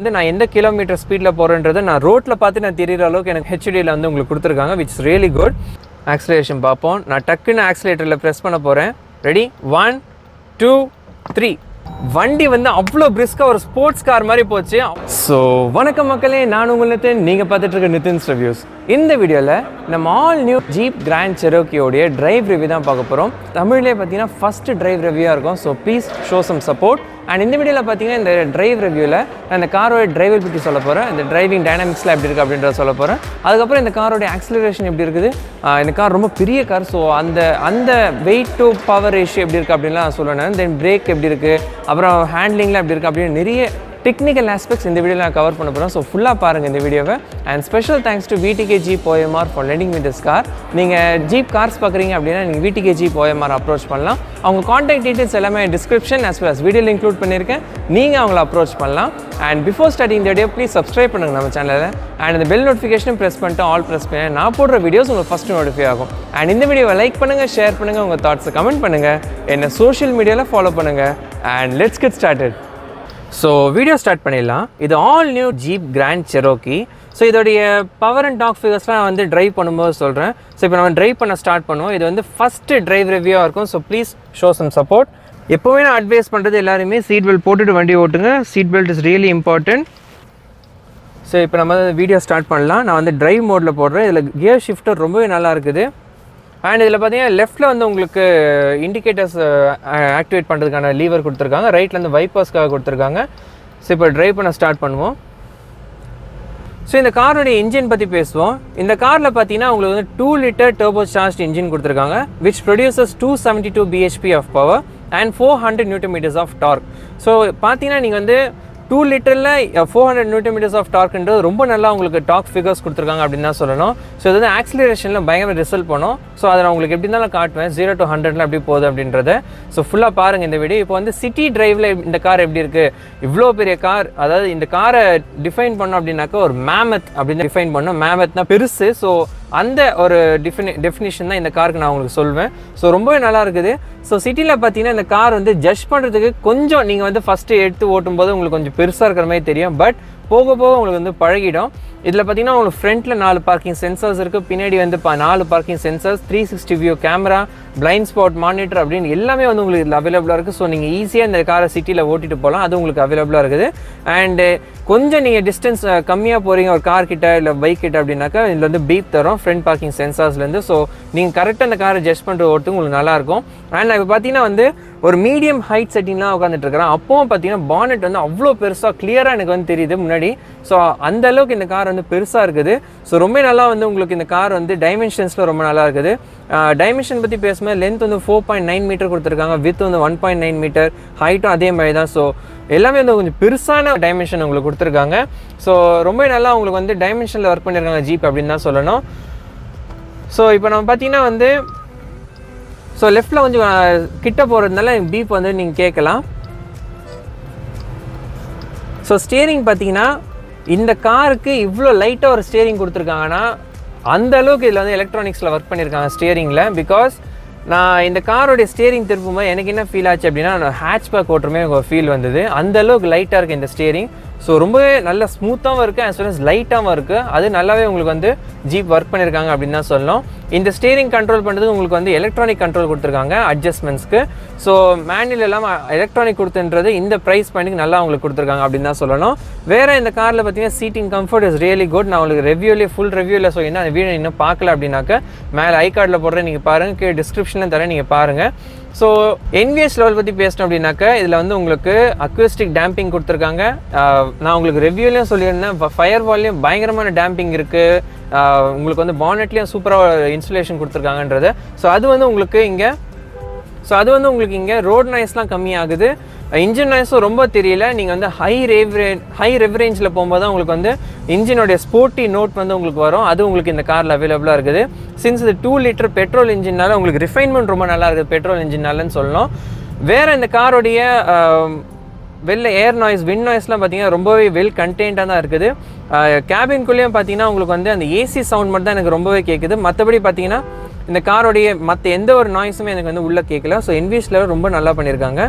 வந்து நான் எந்த கிலோமீட்டர் ஸ்பீடில் போகிறேன்றதை நான் ரோட்டில் பார்த்து நான் தெரிகிற அளவுக்கு எனக்கு ஹெச்டியில் வந்து உங்களுக்கு கொடுத்துருக்காங்க விச் ரியலி குட் ஆக்சிலேஷன் பார்ப்போம். நான் டக்குன்னு ஆக்சிலேட்டரில் ப்ரெஸ் பண்ண போகிறேன் ரெடி ஒன் டூ த்ரீ வண்டி வந்து அவ்வளோ பிரிஸ்காக ஒரு ஸ்போர்ட்ஸ் கார் மாதிரி போச்சு. ஸோ வணக்கம் மக்களே நான் உங்களுக்கு நீங்கள் பார்த்துட்டு இருக்க நிதின்ஸ் ரிவ்யூஸ். இந்த வீடியோவில் நம்ம ஆல் நியூ ஜீப் கிராண்ட் செரோக்கியோடைய டிரைவ் ரிவ்யூ தான் பார்க்க போகிறோம் தமிழ்லேயே பார்த்தீங்கன்னா ஃபஸ்ட்டு டிரைவ் ரிவ்யூவாக இருக்கும். So please show some support and இந்த வீடியோவில் பார்த்தீங்கன்னா இந்த டிரைவ் ரிவ்யூவில் நான் இந்த காரோட டிரைவர் பற்றி சொல்ல போகிறேன் இந்த டிரைவிங் டைனாமிக்ஸில் எப்படி இருக்குது அப்படின்றத சொல்ல போகிறேன் அதுக்கப்புறம் இந்த காரோட ஆக்சிலரேஷன் எப்படி இருக்குது? இந்த கார் ரொம்ப பெரிய கார் ஸோ அந்த அந்த வெயிட் டு பவர் ரேஷியோ எப்படி இருக்குது அப்படின்லாம் சொல்லணும் தென் பிரேக் எப்படி இருக்குது அப்புறம் ஹேண்ட்லிங்லாம் எப்படி இருக்குது அப்படின்னு நிறைய டெக்னிக்கல் ஆஸ்பெக்ட்ஸ் இந்த வீடியோவில் நான் கவர் பண்ண போகிறோம் ஸோ ஃபுல்லாக பாருங்கள் இந்த வீடியோவை and special thanks to விடிகே G Poyamar for lending with this car நீங்கள் ஜீப் கார்ஸ் பார்க்குறீங்க அப்படின்னா நீங்கள் விடிகே ஜி போயமார் அப்ரோச் பண்ணலாம். அவங்க காண்டாக்ட் டீட்டெயில்ஸ் எல்லாமே டிஸ்கிரிப்ஷன் அஸ் வெல் அஸ் வீடியோவில் இன்க்ளூட் பண்ணியிருக்கேன். நீங்கள் அவங்கள அப்ரோச் பண்ணலாம். அண்ட் பிஃபோர் ஸ்டார்டிங் இந்த வீடியோ ப்ளீஸ் சப்ஸ்கிரைப் பண்ணுங்கள் நம்ம சேனலில் அண்ட் இந்த பெல் நோட்டிஃபிகேஷனும் ப்ரெஸ் பண்ணிட்டு ஆல் ப்ரெஸ் பண்ணி நான் போடுற வீடியோஸ் உங்களுக்கு ஃபஸ்ட் நோட்டிஃபை ஆகும். அண்ட் இந்த வீடியோவை லைக் பண்ணுங்கள் ஷேர் பண்ணுங்கள் உங்கள் தாட்ஸை கமெண்ட் பண்ணுங்கள் என்ன சோஷியல் மீடியாவில் ஃபாலோ பண்ணுங்கள் and let's get started so video start பண்ணிடலாம். இது all new Jeep Grand Cherokee so இதோடைய பவர் அண்ட் டாக் ஃபிகர்ஸ்லாம் நான் வந்து ட்ரைவ் பண்ணும்போது சொல்கிறேன் ஸோ இப்போ நம்ம ட்ரைவ் பண்ண ஸ்டார்ட் பண்ணுவோம். இது வந்து ஃபஸ்ட்டு ட்ரைவ் ரிவ்யூவாக இருக்கும். So please show some support எப்போவுமே நான் அட்வைஸ் பண்ணுறது எல்லாருமே சீட் பெல்ட் போட்டுட்டு வண்டி ஓட்டுங்க. Seat belt is really important so இப்போ நம்ம வீடியோ ஸ்டார்ட் பண்ணலாம். நான் வந்து ட்ரைவ் மோடில் போடுறேன். இதில் கியர் ஷிஃப்டர் ரொம்பவே நல்லா இருக்குது. அண்ட் இதில் பார்த்தீங்கன்னா லெஃப்ட்டில் வந்து உங்களுக்கு இண்டிகேட்டர்ஸ் ஆக்டிவேட் பண்ணுறதுக்கான லீவர் கொடுத்துருக்காங்க. ரைட்டில் வந்து வைப்பர்ஸ்க்காக கொடுத்துருக்காங்க. ஸோ இப்போ ட்ரைவ் பண்ண ஸ்டார்ட் பண்ணுவோம். ஸோ இந்த காரோடைய இன்ஜின் பற்றி பேசுவோம். இந்த காரில் பார்த்தீங்கன்னா உங்களுக்கு வந்து two litre turbo charge engine கொடுத்துருக்காங்க which produces two seventy two BHP of power and four hundred newton metres of torque so பார்த்தீங்கன்னா நீங்கள் வந்து two லிட்டரில் four hundred newton metres of டார்க்ன்றது ரொம்ப நல்லா உங்களுக்கு டாக் ஃபிகர்ஸ் கொடுத்துருக்காங்க அப்படின்னு தான் சொல்லணும். ஸோ இது வந்து ஆக்சிலரேஷனில் பயங்கர ரிசல்ட் பண்ணும். ஸோ அதை நான் உங்களுக்கு எப்படி இருந்தாலும் காட்டுவேன். ஜீரோ டு ஹண்ட்ரட்ல எப்படி போகுது அப்படின்றத. ஸோ ஃபுல்லாக பாருங்கள் இந்த வீடியோ இப்போ வந்து சிட்டி டிரைவில் இந்த கார் எப்படி இருக்குது இவ்வளோ பெரிய கார் அதாவது இந்த காரை டிஃபைன் பண்ணோம் அப்படின்னாக்கா ஒரு மேமத் அப்படின்னு டிஃபைன் பண்ணோம். மேமத்னா பெருசு. ஸோ அந்த ஒரு டிஃபினி டெஃபினிஷன் தான் இந்த காருக்கு நான் உங்களுக்கு சொல்வேன். ஸோ ரொம்பவே நல்லா இருக்குது ஸோ சிட்டியில் பார்த்தீங்கன்னா இந்த கார் வந்து ஜட்ஜ் பண்ணுறதுக்கு கொஞ்சம் நீங்கள் வந்து ஃபஸ்ட்டு எடுத்து ஓட்டும் போது உங்களுக்கு கொஞ்சம் பெருசாக இருக்கிற மாதிரி தெரியும். பட் போக போக உங்களுக்கு வந்து பழகிடும். இதில் பார்த்தீங்கன்னா உங்களுக்கு ஃப்ரண்ட்டில் நாலு பார்க்கிங் சென்சர்ஸ் இருக்குது பின்னாடி வந்து பா நாலு parking sensors three sixty view camera blind spot monitor அப்படின்னு எல்லாமே வந்து உங்களுக்கு இதில் அவைலபிளாக இருக்குது ஸோ நீங்கள் ஈஸியாக இந்த காரை சிட்டியில் ஓட்டிட்டு போகலாம் அது உங்களுக்கு அவைலபிளாக இருக்குது. அண்டு கொஞ்சம் நீங்கள் டிஸ்டன்ஸ் கம்மியாக போகிறீங்க ஒரு கார் கிட்ட இல்லை பைக் கிட்ட அப்படின்னாக்கா இதில் வந்து பீப் தரும். ஃப்ரண்ட் பார்க்கிங் சென்சார்ஸ்லேருந்து ஸோ நீங்கள் கரெக்டாக அந்த காரை ஜஸ்ட் பண்ணுற ஓட்டு உங்களுக்கு நல்லாயிருக்கும் அண்ட் இப்போ பார்த்தீங்கன்னா வந்து ஒரு மீடியம் ஹைட் செட்டிங்லாம் உட்காந்துட்டு இருக்கிறேன். அப்போவும் பார்த்தீங்கன்னா பானட் வந்து அவ்வளோ பெருசாக கிளியராக எனக்கு வந்து தெரியுது முன்னாடி. ஸோ அந்த அளவுக்கு இந்த கார் வந்து பெருசாக இருக்குது. ஸோ ரொம்ப நல்லா வந்து உங்களுக்கு இந்த கார் வந்து டைமென்ஷன்ஸில் ரொம்ப நல்லா இருக்குது. டைமென்ஷன் பற்றி பேசும்போது லென்த் வந்து ஃபோர் பாயிண்ட் நைன் மீட்டர் கொடுத்துருக்காங்க வித் வந்து ஒன் பாயிண்ட் நைன் மீட்டர் ஹைட்டும் அதே மாதிரி தான். ஸோ எல்லாமே வந்து கொஞ்சம் பெருசான டைமென்ஷன் உங்களுக்கு கொடுத்துருக்காங்க. ஸோ ரொம்ப நல்லா உங்களுக்கு வந்து டைமென்ஷனில் ஒர்க் பண்ணியிருக்காங்க ஜீப் அப்படின்னு தான் சொல்லணும். ஸோ இப்போ நம்ம பார்த்தீங்கன்னா வந்து ஸோ லெஃப்டில் கொஞ்சம் கிட்ட போகிறதுனால பீப் வந்து நீங்கள் கேட்கலாம். ஸோ ஸ்டியரிங் பார்த்தீங்கன்னா இந்த காருக்கு இவ்வளோ லைட்டாக ஒரு ஸ்டியரிங் கொடுத்துருக்காங்கன்னா அந்த அளவுக்கு இதில் வந்து எலக்ட்ரானிக்ஸில் ஒர்க் பண்ணியிருக்காங்க ஸ்டியரிங்கில் பிகாஸ் நான் இந்த காரோடைய ஸ்டியரிங் திருப்பும்போது எனக்கு என்ன ஃபீல் ஆச்சு அப்படின்னா நான் ஹேட்ச்பேக் ஓட்டுறமே ஒரு ஃபீல் வந்தது. அந்தளவுக்கு லைட்டாக இருக்குது இந்த ஸ்டியரிங் ஸோ ரொம்பவே நல்ல ஸ்மூத்தாகவும் இருக்குது அண்ட் வெல் லைட்டாகவும் இருக்குது அது நல்லாவே உங்களுக்கு வந்து ஜீப் ஒர்க் பண்ணியிருக்காங்க அப்படின்னு தான் சொல்லணும். இந்த ஸ்டியரிங் கண்ட்ரோல் பண்ணுறது உங்களுக்கு வந்து எலக்ட்ரானிக் கண்ட்ரோல் கொடுத்துருக்காங்க அட்ஜஸ்ட்மெண்ட்ஸ்க்கு ஸோ மேனுவல் இல்லாமல் எலக்ட்ரானிக் கொடுத்துன்றது இந்த ப்ரைஸ் பாயிண்ட்டுக்கு நல்லா உங்களுக்கு கொடுத்துருக்காங்க அப்படின்னு தான் சொல்லணும். வேறு இந்த காரில் பார்த்தீங்கன்னா seating comfort is really good நான் உங்களுக்கு ரிவ்யூலே ஃபுல் ரிவ்யூவில் ஸோ என்ன அந்த வீடியோ இன்னும் பார்க்கல அப்படின்னாக்க மேலே ஐ கார்டில் போடுறேன் நீங்கள் பாருங்கள் கீழே டிஸ்கிரிப்ஷனில் தரேன் நீங்கள் பாருங்கள் ஸோ என்விஎஸ் லெவல் பற்றி பேசணும் அப்படின்னாக்க இதில் வந்து உங்களுக்கு அக்யூஸ்டிக் டேம்பிங் கொடுத்துருக்காங்க. நான் உங்களுக்கு ரிவ்யூலையும் சொல்லியிருந்தேன். ஃபயர் வால்லையும் பயங்கரமான டேம்பிங் இருக்குது உங்களுக்கு வந்து பானட்லேயும் சூப்பராக இன்ஸ்டலேஷன் கொடுத்துருக்காங்கன்றது. ஸோ அது வந்து உங்களுக்கு இங்கே ஸோ அது வந்து உங்களுக்கு இங்கே ரோட் நாய்ஸ்லாம் கம்மியாகுது. இன்ஜின் நாய்ஸும் ரொம்ப தெரியல. நீங்கள் வந்து ஹை ரேவ்ரே ஹை ரெவரேஞ்சில் போகும்போது தான் உங்களுக்கு வந்து இன்ஜினோடைய ஸ்போர்ட்டி நோட் வந்து உங்களுக்கு வரும். அது உங்களுக்கு இந்த காரில் அவைலபிளாக இருக்குது. சின்ஸ் இது டூ லிட்டர் பெட்ரோல் இன்ஜின்னால உங்களுக்கு ரிஃபைன்மெண்ட் ரொம்ப நல்லா இருக்குது பெட்ரோல் இன்ஜின்னாலன்னு சொல்லணும். வேறு இந்த காரோடைய வெளில ஏர் நாய்ஸ் வின் நாய்ஸ்லாம் பார்த்தீங்கன்னா ரொம்பவே வெல் கண்டெயின்டாக தான் இருக்குது. கேபின்குள்ளேயும் பார்த்தீங்கன்னா உங்களுக்கு வந்து அந்த ஏசி சவுண்ட் மட்டும் தான் எனக்கு ரொம்பவே கேட்குது மற்றபடி பார்த்தீங்கன்னா இந்த காரோடைய மற்ற எந்த ஒரு நாய்ஸுமே எனக்கு வந்து உள்ளே கேட்கல ஸோ என்விஎஸ் ரொம்ப நல்லா பண்ணியிருக்காங்க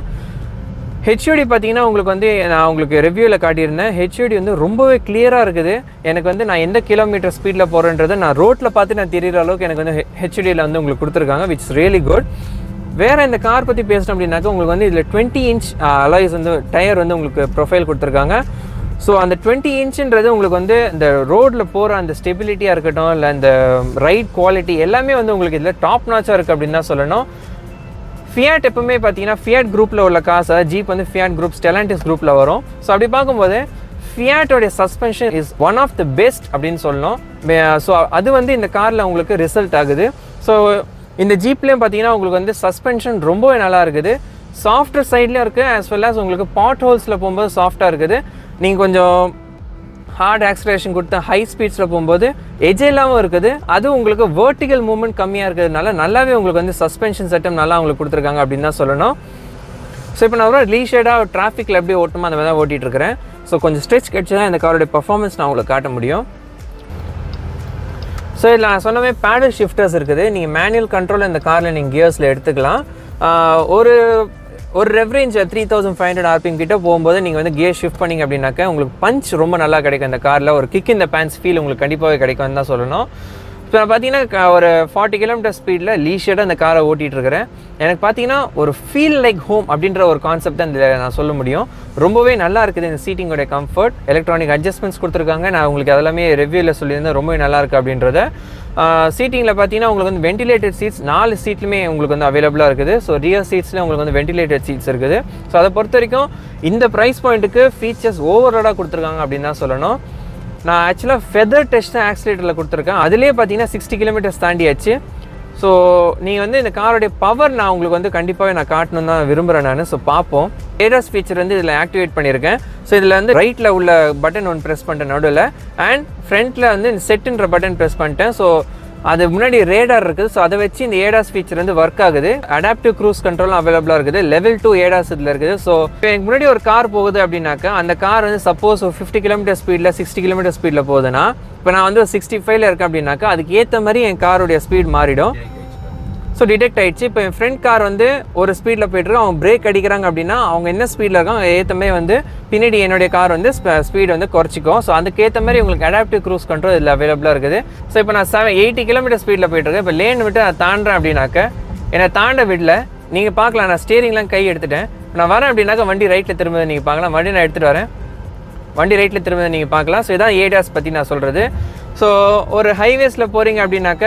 ஹெச்ஓடி பார்த்தீங்கன்னா உங்களுக்கு வந்து நான் உங்களுக்கு ரிவ்யூவில் காட்டியிருந்தேன். ஹெச்ஓடி வந்து ரொம்பவே கிளியராக இருக்குது. எனக்கு வந்து நான் எந்த கிலோமீட்டர் ஸ்பீடில் போகிறேன்றதை நான் ரோட்டில் பார்த்து நான் தெரியிற அளவுக்கு எனக்கு வந்து ஹெச்ஓடியில் வந்து உங்களுக்கு கொடுத்துருக்காங்க விச் ரியலி குட் வேறு இந்த கார் பற்றி பேசணும் அப்படின்னாக்கா உங்களுக்கு வந்து இதில் டுவெண்ட்டி இன்ச் அலாய்ஸ் வந்து டயர் வந்து உங்களுக்கு ப்ரொஃபைல் கொடுத்துருக்காங்க. ஸோ அந்த டுவெண்ட்டி இன்ச்சுன்றது உங்களுக்கு வந்து இந்த ரோட்டில் போகிற அந்த ஸ்டெபிலிட்டியாக இருக்கட்டும் இல்லை இந்த ரைட் குவாலிட்டி எல்லாமே வந்து உங்களுக்கு இதில் டாப் நாச்சாக இருக்குது அப்படின்னு தான் சொல்லணும். ஃபியாட் எப்பவுமே பார்த்தீங்கன்னா ஃபியாட் குரூப்பில் உள்ள காசை ஜீப் வந்து ஃபியாட் குரூப் ஸ்டெலாண்டிஸ் குரூப்பில் வரும். ஸோ அப்படி பார்க்கும்போது ஃபியாட்டோடைய suspension is one of the best அப்படின்னு சொல்லணும். ஸோ அது வந்து இந்த காரில் உங்களுக்கு ரிசல்ட் ஆகுது. ஸோ இந்த ஜீப்லேயும் பார்த்தீங்கன்னா உங்களுக்கு வந்து சஸ்பென்ஷன் ரொம்பவே நல்லா இருக்குது. சாஃப்ட்வேர் சைட்லேயும் இருக்குது ஆஸ் வெல் ஆஸ் உங்களுக்கு பாட் ஹோல்ஸில் போகும்போது சாஃப்டாக இருக்குது. நீங்கள் கொஞ்சம் ஹார்ட் ஆக்ஸலேஷன் கொடுத்து ஹை ஸ்பீட்ஸில் போகும்போது எஜைலாகவும் இருக்குது. அது உங்களுக்கு வேர்ட்டிகல் மூவ்மெண்ட் கம்மியாக இருக்கிறதுனால நல்லாவே உங்களுக்கு வந்து சஸ்பென்ஷன் செட்டம் நல்லா உங்களுக்கு கொடுத்துருக்காங்க அப்படின்னு தான் சொல்லணும். ஸோ இப்போ நான் ஒரு லீஷேடாக டிராஃபிக்கில் எப்படி ஓட்டணுமோ அந்த மாதிரி தான் ஓட்டிகிட்டு இருக்கிறேன். ஸோ கொஞ்சம் ஸ்ட்ரெச் கிடச்சி தான் இந்த காரோடைய பர்ஃபார்மன்ஸ் நான் உங்களுக்கு காட்ட முடியும். ஸோ இதில் நான் சொன்னவே பேடல் ஷிஃப்டர்ஸ் இருக்குது. நீங்கள் மேனுவல் கண்ட்ரோல் இந்த காரில் நீங்கள் கியர்ஸில் எடுத்துக்கலாம். ஒரு ஒரு rev range three thousand five hundred RPM கிட்ட போகும்போது நீங்கள் வந்து கியர் ஷிஃப்ட் பண்ணிங்க அப்படின்னாக்க உங்களுக்கு பஞ்ச் ரொம்ப நல்லா கிடைக்கும். இந்த காரில் ஒரு கிக் இந்த பேன்ஸ் ஃபீல் உங்களுக்கு கண்டிப்பாகவே கிடைக்கும்னு தான் சொல்லணும். இப்போ நான் பார்த்தீங்கன்னா ஒரு ஃபார்ட்டி கிலோமீட்டர் ஸ்பீடில் லீஷர்டாக அந்த காரை ஓட்டிகிட்டு இருக்கிறேன் எனக்கு பார்த்தீங்கன்னா ஒரு ஃபீல் லைக் ஹோம் அப்படின்ற ஒரு கான்செப்ட் தான் நான் சொல்ல முடியும். ரொம்பவே நல்லா இருக்குது இந்த சீட்டிங்கோடைய கம்ஃபர்ட் எலக்ட்ரானிக் அட்ஜஸ்ட்மெண்ட்ஸ் கொடுத்துருக்காங்க. நான் உங்களுக்கு அதெல்லாமே ரிவ்யூவில் சொல்லியிருந்தேன். ரொம்பவே நல்லா இருக்குது அப்படின்றத. சீட்டிங்கில் பார்த்தீங்கன்னா உங்களுக்கு வந்து வென்டிலேட்டட் சீட்ஸ் நாலு சீட்லுமே உங்களுக்கு வந்து அவைலபிளாக இருக்குது. ஸோ ரியர் சீட்ஸில் உங்களுக்கு வந்து வென்டிலேட்டட் சீட்ஸ் இருக்குது. ஸோ அதை பொறுத்த வரைக்கும் இந்த ப்ரைஸ் பாயிண்ட்டுக்கு ஃபீச்சர்ஸ் ஓவராலாக கொடுத்துருக்காங்க அப்படின்னு தான் சொல்லணும். நான் ஆக்சுவலாக ஃபெதர் டெஸ்ட் ஆக்சிலேட்டரில் கொடுத்துருக்கேன். அதுலேயே பார்த்தீங்கன்னா சிக்ஸ்டி கிலோமீட்டர்ஸ் தாண்டியாச்சு. ஸோ நீங்கள் வந்து இந்த காரோடைய பவர் நான் உங்களுக்கு வந்து கண்டிப்பாகவே நான் காட்டணும் தான் விரும்புகிறேன் நான். ஸோ பார்ப்போம் ஏடாஸ் ஃபீச்சர் வந்து இதில் ஆக்டிவேட் பண்ணியிருக்கேன். ஸோ இதில் வந்து ரைட்டில் உள்ள பட்டன் ஒன்று ப்ரெஸ் பண்ணிட்டேன் நடுவில். அண்ட் ஃப்ரண்ட்டில் வந்து இந்த செட்டுன்ற பட்டன் ப்ரெஸ் பண்ணிட்டேன். ஸோ அது முன்னாடி ரேடார் இருக்குது. ஸோ அதை வச்சு இந்த ஏடாஸ் ஃபீச்சர் வந்து ஒர்க் ஆகுது. அடாப்டிவ் க்ரூஸ் கண்ட்ரோலும் அவைலபிளாக இருக்குது. லெவல் டூ ஏடாஸ் இதில் இருக்குது. ஸோ இப்போ எனக்கு முன்னாடி ஒரு கார் போகுது அப்படின்னாக்கா அந்த கார் வந்து சப்போஸ் ஒரு ஃபிஃப்டி கிலோமீட்டர் ஸ்பீடில் சிக்ஸ்டி கிலோமீட்டர் ஸ்பீடில் போகுதுன்னா இப்போ நான் வந்து ஒரு சிக்ஸ்டி ஃபைவ்ல இருக்கேன் அப்படின்னாக்கா அதுக்கு ஏற்ற மாதிரி என் காருடைய ஸ்பீட் மாறிடும். ஸோ டிடெக்ட் ஆகிடுச்சு இப்போ என் ஃப்ரெண்ட் கார் வந்து ஒரு ஸ்பீடில் போயிட்டு அவங்க பிரேக் அடிக்கிறாங்க அப்படின்னா அவங்க என்ன ஸ்பீடில் இருக்காங்க ஏற்ற மாதிரி வந்து பின்னாடி என்னுடைய கார் வந்து ஸ்பீடு வந்து குறைச்சிக்கும். ஸோ அதுக்கேற்ற மாதிரி உங்களுக்கு அடாப்டிவ் க்ரூஸ் கண்ட்ரோல் இதில் அவைலபிளாக இருக்குது. ஸோ இப்போ நான் செவன் எயிட்டி கிலோமீட்டர் ஸ்பீடில் போயிட்டுருக்கேன் இப்போ லேன் விட்டு நான் தாண்டுறேன் அப்படின்னாக்க என்னை தாண்ட விடல. நீங்கள் பார்க்கலாம். நான் ஸ்டேரிங்லாம் கை எடுத்துட்டேன். நான் வரேன் அப்படின்னாக்கா வண்டி ரைட்டில் திரும்ப நீங்கள் பார்க்கலாம். வண்டி நான் எடுத்துகிட்டு வரேன். வண்டி ரைட்டில் திரும்ப நீங்கள் பார்க்கலாம். ஸோ இதான் ஏடாஸ் பற்றி நான் சொல்கிறது ஸோ ஒரு ஹைவேஸில் போகிறீங்க அப்படின்னாக்க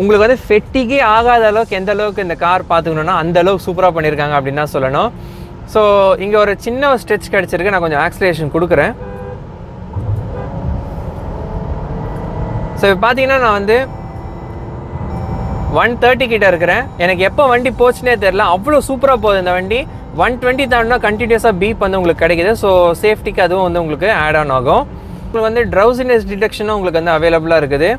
உங்களுக்கு வந்து ஃபெட்டிக்கே ஆகாத அளவுக்கு எந்த அளவுக்கு இந்த கார் பார்த்துக்கணுன்னா அந்த அளவுக்கு சூப்பராக பண்ணியிருக்காங்க அப்படின்னு தான் சொல்லணும். ஸோ இங்கே ஒரு சின்ன ஒரு ஸ்ட்ரெச் கிடச்சிருக்கு. நான் கொஞ்சம் ஆக்சிலேஷன் கொடுக்குறேன். ஸோ இப்போ பார்த்தீங்கன்னா நான் வந்து ஒன் தேர்ட்டி கிட்ட இருக்கிறேன். எனக்கு எப்போ வண்டி போச்சுனே தெரில அவ்வளோ சூப்பராக போகுது இந்த வண்டி. ஒன் டுவெண்ட்டி தாண்டினா கண்டினியூஸாக பீப் வந்து உங்களுக்கு கிடைக்குது. ஸோ சேஃப்டிக்கு அதுவும் வந்து உங்களுக்கு ஆட் ஆன் ஆகும். உங்களுக்கு வந்து ட்ரௌசினஸ் டிடெக்ஷனும் உங்களுக்கு வந்து அவைலபிளாக இருக்குது.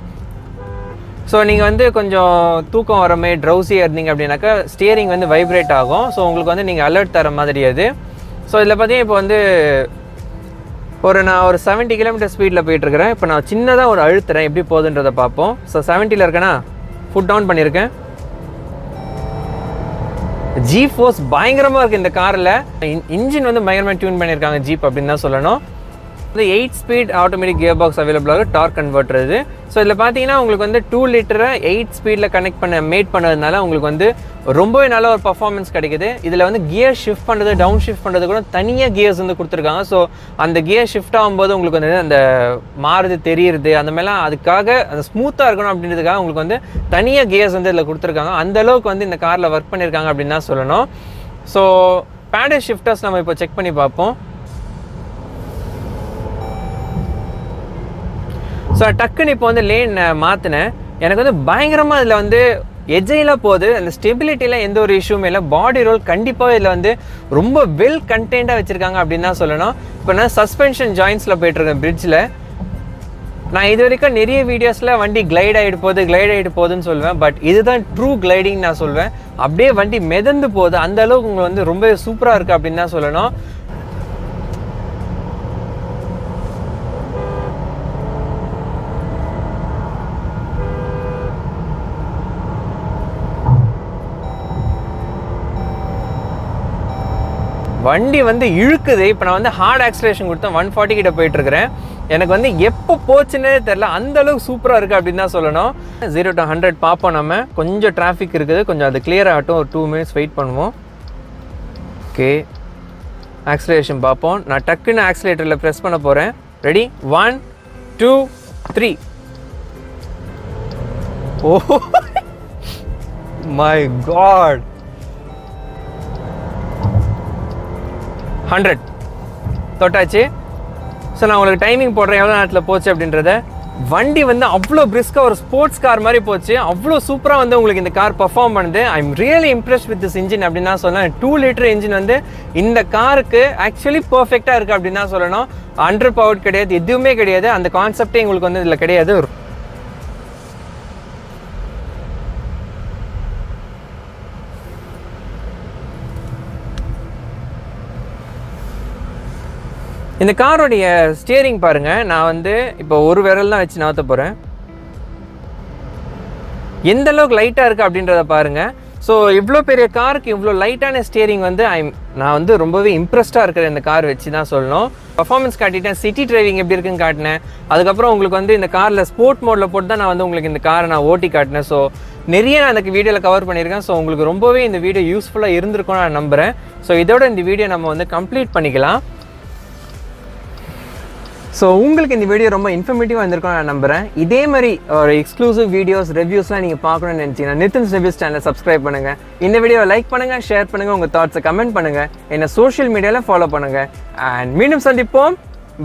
ஸோ நீங்கள் வந்து கொஞ்சம் தூக்கம் வர மாதிரி ட்ரௌசியாக இருந்தீங்க அப்படின்னாக்கா ஸ்டியரிங் வந்து வைப்ரேட் ஆகும். ஸோ உங்களுக்கு வந்து நீங்கள் அலர்ட் தர மாதிரி அது. ஸோ இதில் பார்த்தீங்கன்னா இப்போ வந்து ஒரு நான் ஒரு 70 கிலோமீட்டர் ஸ்பீடில் போயிட்டுருக்கிறேன் இப்போ நான் சின்னதாக ஒரு அழுத்துறேன். எப்படி போகுதுன்றதை பார்ப்போம். ஸோ செவன்ட்டியில் இருக்கேன்னா ஃபுட் டவுன் பண்ணியிருக்கேன். ஜீப் ஃபோர்ஸ் பயங்கரமாக இருக்குது இந்த காரில் இன்ஜின் வந்து பயங்கரமாக டியூன் பண்ணியிருக்காங்க ஜீப் அப்படின்னு தான் சொல்லணும். இந்த eight speed automatic gear box அவைலபிளாக டார்க் கன்வெர்ட்டர் இது. ஸோ இதில் பார்த்தீங்கன்னா உங்களுக்கு வந்து டூ லிட்டரை எயிட் ஸ்பீடில் கனெக்ட் பண்ண மேட் பண்ணதுனால உங்களுக்கு வந்து ரொம்பவே நல்ல ஒரு பர்ஃபார்மன்ஸ் கிடைக்குது. இதில் வந்து கியர் ஷிஃப்ட் பண்ணுறது டவுன் ஷிஃப்ட் பண்ணுறது கூட தனியாக கியர்ஸ் வந்து கொடுத்துருக்காங்க. ஸோ அந்த கியர் ஷிஃப்ட் ஆகும்போது உங்களுக்கு வந்து அந்த மாறுது தெரியுறது அந்த மாதிரிலாம் அதுக்காக அந்த ஸ்மூத்தாக இருக்கணும் அப்படின்றதுக்காக உங்களுக்கு வந்து தனியாக கியர்ஸ் வந்து இதில் கொடுத்துருக்காங்க. அந்த அளவுக்கு வந்து இந்த காரில் ஒர்க் பண்ணியிருக்காங்க அப்படின்னு தான் சொல்லணும். ஸோ பேடல் ஷிஃப்டர்ஸ் நம்ம இப்போ செக் பண்ணி பார்ப்போம். ஸோ டக்குன்னு இப்போ வந்து லேன் மாற்றினேன் எனக்கு வந்து பயங்கரமாக இதில் வந்து எஜைலாக போகுது. அந்த ஸ்டெபிலிட்டியில் எந்த ஒரு இஷ்யூமே இல்லை. பாடி ரோல் கண்டிப்பாக இதில் வந்து ரொம்ப வெல் கண்டெயின்டாக வச்சுருக்காங்க அப்படின்னு தான் சொல்லணும். இப்போ நான் சஸ்பென்ஷன் ஜாயின்ஸில் போயிட்டுருக்கேன் பிரிட்ஜில் நான் இது வரைக்கும் நிறைய வீடியோஸில் வண்டி கிளைட் ஆகிட்டு போகுது கிளைட் ஆகிட்டு போகுதுன்னு சொல்லுவேன் பட் இதுதான் ட்ரூ கிளைடிங் நான் சொல்வேன். அப்படியே வண்டி மிதந்து போகுது. அந்த அளவுக்கு உங்களுக்கு வந்து ரொம்ப சூப்பராக இருக்குது அப்படின்னு தான் சொல்லணும். வண்டி வந்து இழுக்குது. இப்போ நான் வந்து ஹார்ட் ஆக்சிலேஷன் கொடுத்தேன். ஒன் ஃபார்ட்டி கிட்ட போயிட்டு இருக்கிறேன் எனக்கு வந்து எப்போ போச்சுன்னே தெரில அந்த அளவுக்கு சூப்பராக இருக்குது அப்படின்னு தான் சொல்லணும். ஜீரோ டு ஹண்ட்ரட் பார்ப்போம் நம்ம. கொஞ்சம் டிராஃபிக் இருக்குது. கொஞ்சம் அது கிளியர் ஆகட்டும். ஒரு டூ மினிட்ஸ் வெயிட் பண்ணுவோம். ஓகே ஆக்சிலேஷன் பார்ப்போம். நான் டக்குன்னு ஆக்சிலேட்டரில் ப்ரெஸ் பண்ண போகிறேன் ready one two three oh my God hundred. தொட்டாச்சு. So நான் உங்களுக்கு டைமிங் போடுறேன். எவ்வளோ நேரத்தில் போச்சு அப்படின்றத. வண்டி வந்து அவ்வளோ பிரிஸ்காக ஒரு ஸ்போர்ட்ஸ் கார் மாதிரி போச்சு. அவ்வளோ சூப்பராக வந்து உங்களுக்கு இந்த கார் பர்ஃபார்ம் பண்ணுது. I am really impress with this engine அப்படின்னு தான் சொல்லலாம் டூ லிட்டர் இன்ஜின் வந்து இந்த காருக்கு ஆக்சுவலி பர்ஃபெக்டாக இருக்குது அப்படின்னு தான் சொல்லணும். அண்டர் பவர்ட் கிடையாது. எதுவுமே கிடையாது. அந்த கான்செப்டே உங்களுக்கு வந்து இதில் கிடையாது. இந்த காரோடைய ஸ்டியரிங் பாருங்கள் நான் வந்து இப்போ ஒரு விரல் தான் வச்சு நகர்த்த போகிறேன் எந்த அளவுக்கு லைட்டாக இருக்குது அப்படின்றத பாருங்கள் ஸோ இவ்வளோ பெரிய காருக்கு இவ்வளோ லைட்டான ஸ்டியரிங் வந்து ஐ நான் வந்து ரொம்பவே இம்ப்ரெஸ்டாக இருக்கிற இந்த கார் வச்சு தான் சொல்லணும். பர்ஃபார்மன்ஸ் காட்டிட்டேன். சிட்டி டிரைவிங் எப்படி இருக்குன்னு காட்டினேன். அதுக்கப்புறம் உங்களுக்கு வந்து இந்த காரில் ஸ்போர்ட் மோடில் போட்டு தான் நான் வந்து உங்களுக்கு இந்த காரை நான் ஓட்டி காட்டினேன். ஸோ நிறைய நான் அந்த வீடியோவில் கவர் பண்ணியிருக்கேன். ஸோ உங்களுக்கு ரொம்பவே இந்த வீடியோ யூஸ்ஃபுல்லாக இருந்திருக்கும்னு நான் நம்புகிறேன் ஸோ இதோட இந்த வீடியோ நம்ம வந்து கம்ப்ளீட் பண்ணிக்கலாம். ஸோ உங்களுக்கு இந்த வீடியோ ரொம்ப இன்ஃபர்மேட்டிவாக இருந்திருக்கும் நான் நம்புகிறேன் இதே மாதிரி ஒரு எக்ஸ்க்ளூசிவ் வீடியோஸ் ரிவ்யூஸ்லாம் நீங்கள் பார்க்கணும்னு நினச்சிங்கன்னா நித்தின்ஸ் ரிவ்யூஸ் சேனலை சப்ஸ்கிரைப் பண்ணுங்கள் இந்த வீடியோவை லைக் பண்ணுங்கள் ஷேர் பண்ணுங்கள் உங்கள் தாட்ஸை கமெண்ட் பண்ணுங்கள் என்னை சோஷியல் மீடியாவில் ஃபாலோ பண்ணுங்கள் அண்ட் மீண்டும் சந்திப்போம்.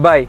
பை